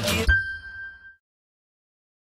Ноги